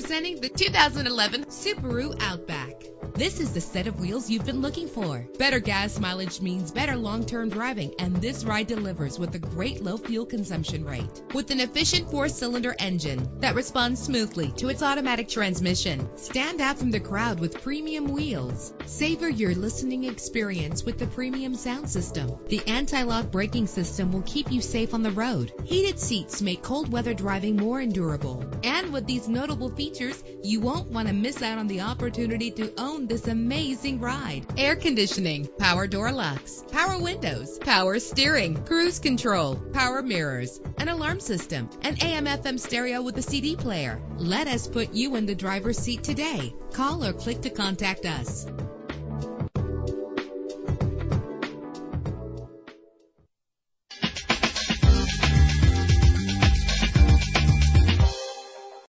Presenting the 2011 Subaru Outback. This is the set of wheels you've been looking for. Better gas mileage means better long-term driving, and this ride delivers with a great low fuel consumption rate. With an efficient four-cylinder engine that responds smoothly to its automatic transmission, stand out from the crowd with premium wheels. Savor your listening experience with the premium sound system. The anti-lock braking system will keep you safe on the road. Heated seats make cold weather driving more endurable. And with these notable features, you won't want to miss out on the opportunity to own this amazing ride. Air conditioning, power door locks, power windows, power steering, cruise control, power mirrors, an alarm system, an AM FM stereo with a CD player. Let us put you in the driver's seat today. Call or click to contact us.